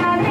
Daddy.